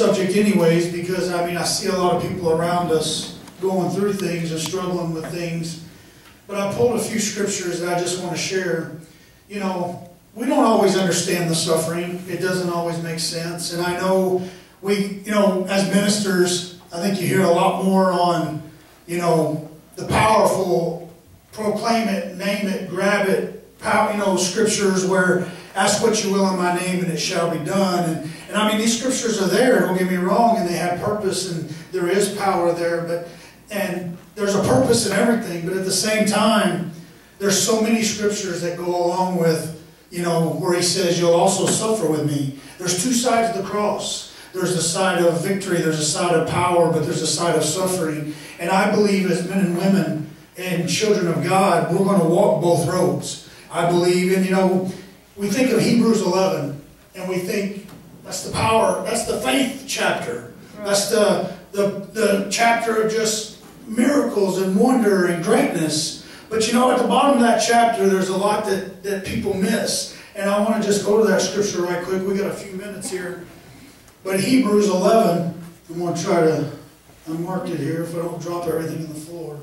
subject anyways because, I mean, I see a lot of people around us going through things and struggling with things. But I pulled a few scriptures that I just want to share. You know, we don't always understand the suffering. It doesn't always make sense. And I know we, you know, as ministers, I think you hear a lot more on, you know, the powerful proclaim it, name it, grab it, power, you know, scriptures where ask what you will in my name and it shall be done. And, and I mean, these scriptures are there, don't get me wrong, and they have purpose and there is power there, but, and there's a purpose in everything, but at the same time, there's so many scriptures that go along with, you know, where he says, you'll also suffer with me. There's two sides of the cross. There's a side of victory, there's a side of power, but there's a side of suffering. And I believe as men and women and children of God, we're going to walk both roads. I believe, and you know, we think of Hebrews 11, and we think that's the power, that's the faith chapter. That's the, the, the chapter of just miracles and wonder and greatness. But you know, at the bottom of that chapter, there's a lot that, that people miss. And I want to just go to that scripture right quick. We got a few minutes here. But Hebrews 11, I'm going to try to unmark it here if I don't drop everything in the floor.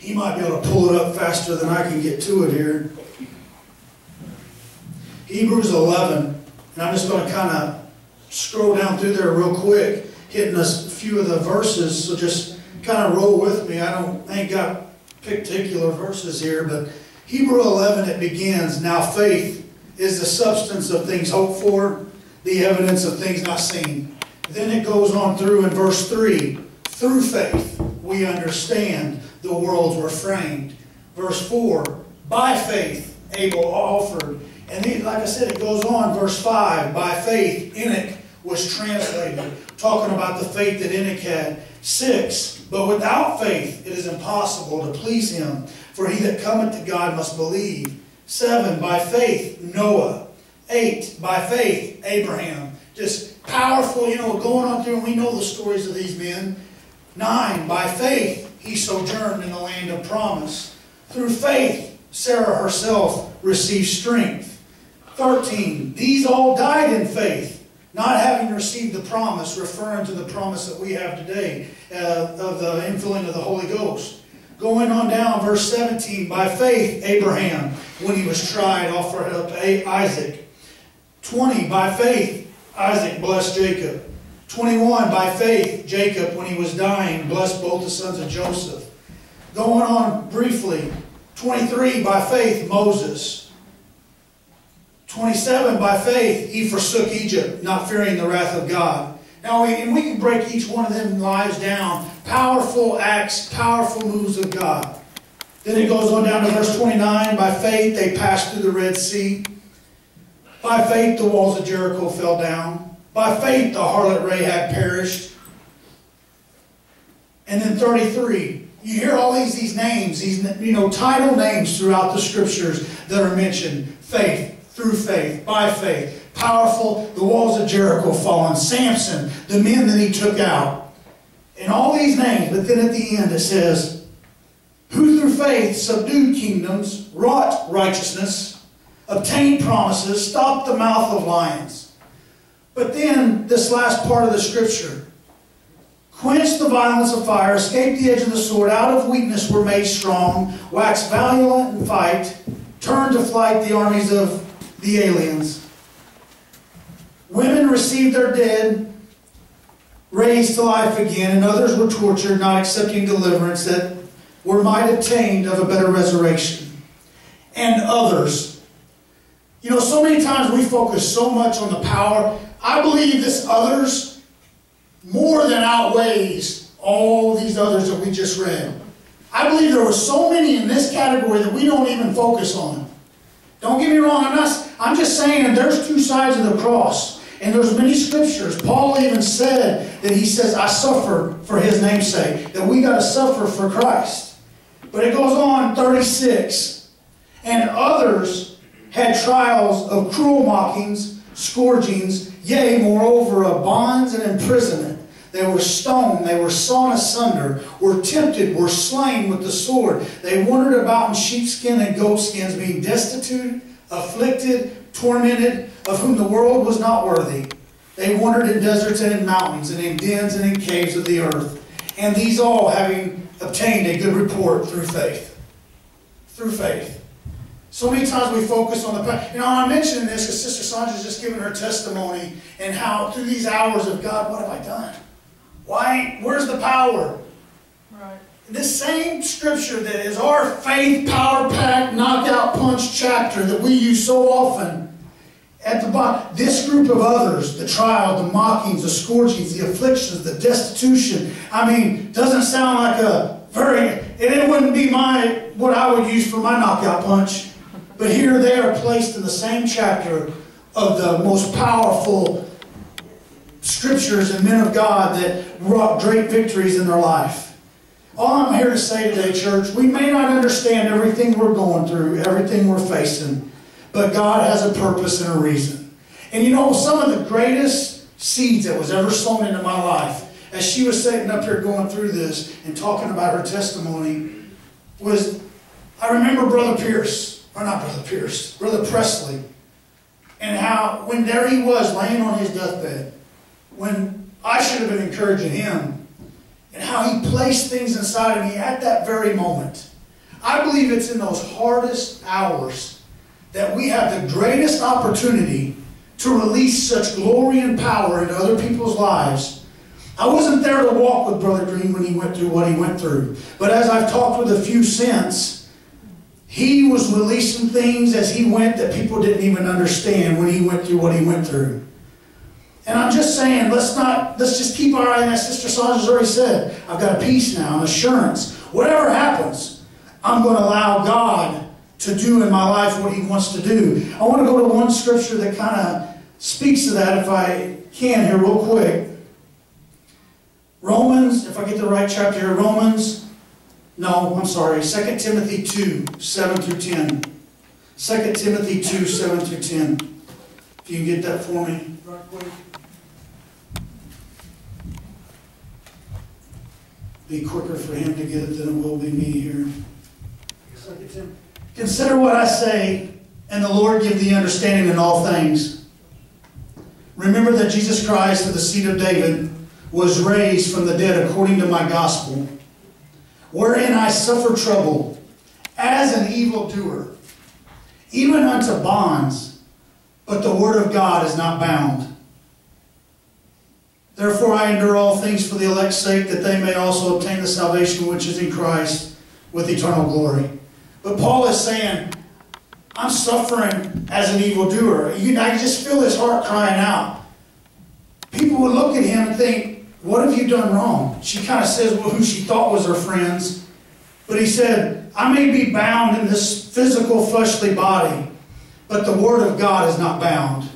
He might be able to pull it up faster than I can get to it here. Hebrews 11, and I'm just going to kind of scroll down through there real quick, hitting a few of the verses, so just kind of roll with me. I don't I ain't got particular verses here, but Hebrew 11, it begins, Now faith is the substance of things hoped for, the evidence of things not seen. Then it goes on through in verse 3 through faith we understand the worlds were framed. Verse 4 by faith Abel offered. And then, like I said, it goes on, verse 5 by faith Enoch was translated, talking about the faith that Enoch had. 6 but without faith it is impossible to please him, for he that cometh to God must believe. 7 by faith Noah. 8 by faith Abraham. Just powerful, you know, going on through, and we know the stories of these men. 9 by faith he sojourned in the land of promise. Through faith Sarah herself received strength. 13 these all died in faith not having received the promise, referring to the promise that we have today uh, of the infilling of the Holy Ghost. Going on down, verse 17, by faith, Abraham, when he was tried, offered up Isaac. 20, by faith, Isaac blessed Jacob. 21, by faith, Jacob, when he was dying, blessed both the sons of Joseph. Going on briefly, 23, by faith, Moses. 27, by faith, he forsook Egypt, not fearing the wrath of God. Now, we, and we can break each one of them lives down. Powerful acts, powerful moves of God. Then it goes on down to verse 29. By faith, they passed through the Red Sea. By faith, the walls of Jericho fell down. By faith, the harlot Rahab perished. And then 33. You hear all these, these names, these you know, title names throughout the scriptures that are mentioned. Faith, through faith, by faith. Powerful, the walls of Jericho fallen. Samson, the men that he took out. And all these names, but then at the end it says, who through faith subdued kingdoms, wrought righteousness, obtained promises, stopped the mouth of lions. But then, this last part of the scripture, quenched the violence of fire, escaped the edge of the sword, out of weakness were made strong, waxed valiant in fight, turned to flight the armies of the aliens. Women received their dead raised to life again, and others were tortured, not accepting deliverance that were might obtained of a better resurrection. And others. You know, so many times we focus so much on the power. I believe this others more than outweighs all these others that we just read. I believe there were so many in this category that we don't even focus on. Don't get me wrong, I'm not I'm just saying there's two sides of the cross. And there's many scriptures. Paul even said that he says, I suffer for his namesake. That we got to suffer for Christ. But it goes on, 36. And others had trials of cruel mockings, scourgings, yea, moreover, of bonds and imprisonment. They were stoned, they were sawn asunder, were tempted, were slain with the sword. They wandered about in sheepskin and goatskins, being destitute, afflicted, tormented, of whom the world was not worthy. They wandered in deserts and in mountains, and in dens and in caves of the earth. And these all having obtained a good report through faith. Through faith. So many times we focus on the You know, I'm mentioning this because Sister Sandra's just given her testimony and how through these hours of God, what have I done? Why? Where's the power? Right. This same scripture that is our faith power pack knockout punch chapter that we use so often at the bottom, this group of others, the trial, the mockings, the scourgings, the afflictions, the destitution, I mean, doesn't sound like a very, and it wouldn't be my, what I would use for my knockout punch. But here they are placed in the same chapter of the most powerful scriptures and men of God that wrought great victories in their life. All I'm here to say today, church, we may not understand everything we're going through, everything we're facing. But God has a purpose and a reason. And you know, some of the greatest seeds that was ever sown into my life, as she was sitting up here going through this and talking about her testimony, was I remember Brother Pierce, or not Brother Pierce, Brother Presley, and how when there he was laying on his deathbed, when I should have been encouraging him, and how he placed things inside of me at that very moment. I believe it's in those hardest hours that we have the greatest opportunity to release such glory and power into other people's lives. I wasn't there to walk with Brother Green when he went through what he went through. But as I've talked with a few since, he was releasing things as he went that people didn't even understand when he went through what he went through. And I'm just saying, let's not, let's just keep our eye on that. Sister Sandra's already said, I've got a peace now, an assurance. Whatever happens, I'm going to allow God to do in my life what He wants to do. I want to go to one scripture that kind of speaks to that if I can here, real quick. Romans, if I get the right chapter here, Romans, no, I'm sorry, 2 Timothy 2, 7 through 10. 2 Timothy 2, 7 through 10. If you can get that for me, right quick. Be quicker for him to get it than it will be me here. 2 Timothy. Consider what I say, and the Lord give thee understanding in all things. Remember that Jesus Christ of the seed of David was raised from the dead according to my gospel, wherein I suffer trouble as an evildoer, even unto bonds, but the word of God is not bound. Therefore I endure all things for the elect's sake, that they may also obtain the salvation which is in Christ with eternal glory. But Paul is saying, I'm suffering as an evildoer. You, I just feel his heart crying out. People would look at him and think, What have you done wrong? She kind of says well, who she thought was her friends. But he said, I may be bound in this physical, fleshly body, but the Word of God is not bound.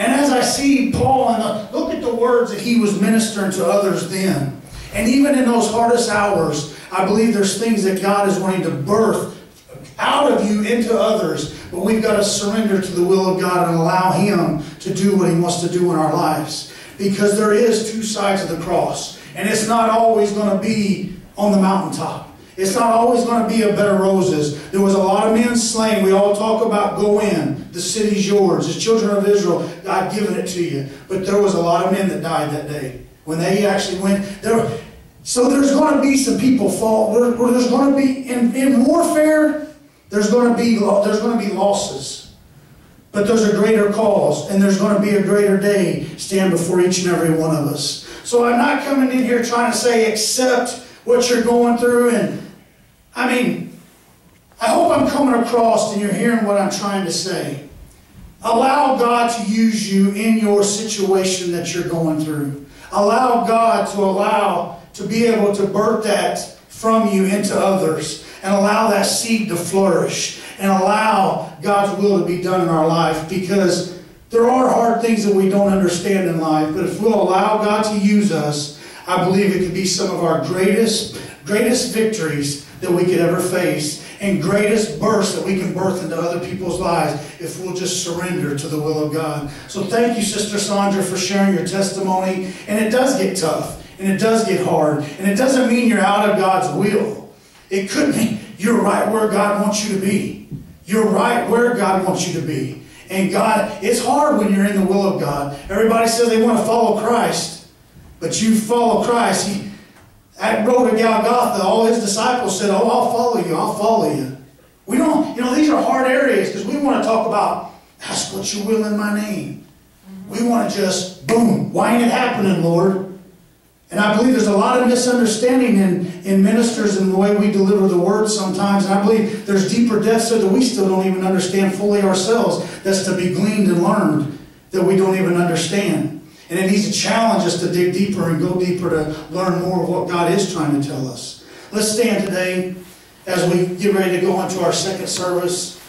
And as I see Paul, and look at the words that he was ministering to others then. And even in those hardest hours, I believe there's things that God is wanting to birth out of you into others. But we've got to surrender to the will of God and allow Him to do what He wants to do in our lives. Because there is two sides of the cross. And it's not always going to be on the mountaintop. It's not always going to be a bed of roses. There was a lot of men slain. We all talk about go in. The city's yours. The children of Israel, God given it to you. But there was a lot of men that died that day. When they actually went, there, so there's going to be some people fall. There's going to be, in, in warfare, there's going to be there's going to be losses. But there's a greater cause, and there's going to be a greater day stand before each and every one of us. So I'm not coming in here trying to say accept what you're going through. And I mean, I hope I'm coming across and you're hearing what I'm trying to say. Allow God to use you in your situation that you're going through. Allow God to allow to be able to birth that from you into others and allow that seed to flourish and allow God's will to be done in our life because there are hard things that we don't understand in life, but if we'll allow God to use us, I believe it could be some of our greatest, greatest victories that we could ever face and greatest bursts that we can birth into other people's lives if we'll just surrender to the will of God. So thank you, Sister Sandra, for sharing your testimony. And it does get tough, and it does get hard, and it doesn't mean you're out of God's will. It could mean you're right where God wants you to be. You're right where God wants you to be. And God, it's hard when you're in the will of God. Everybody says they want to follow Christ, but you follow Christ. He, at road to Golgotha, all his disciples said, Oh, I'll follow you, I'll follow you. We don't, you know, these are hard areas because we want to talk about, ask what you will in my name. We want to just, boom, why ain't it happening, Lord? And I believe there's a lot of misunderstanding in, in ministers and the way we deliver the word sometimes. And I believe there's deeper depths that we still don't even understand fully ourselves. That's to be gleaned and learned that we don't even understand. And it needs to challenge us to dig deeper and go deeper to learn more of what God is trying to tell us. Let's stand today as we get ready to go into our second service.